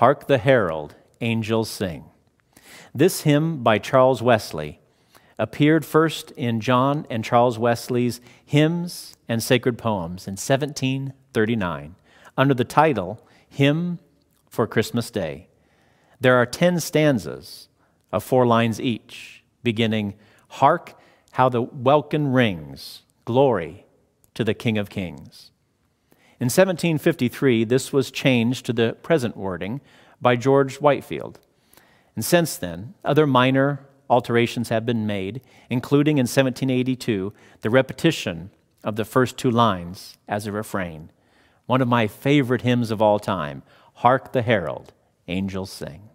Hark the Herald, Angels Sing. This hymn by Charles Wesley appeared first in John and Charles Wesley's Hymns and Sacred Poems in 1739 under the title Hymn for Christmas Day. There are 10 stanzas of four lines each, beginning, Hark how the welkin rings, glory to the King of Kings. In 1753, this was changed to the present wording by George Whitefield. And since then, other minor alterations have been made, including in 1782 the repetition of the first two lines as a refrain. One of my favorite hymns of all time Hark the Herald, Angels Sing.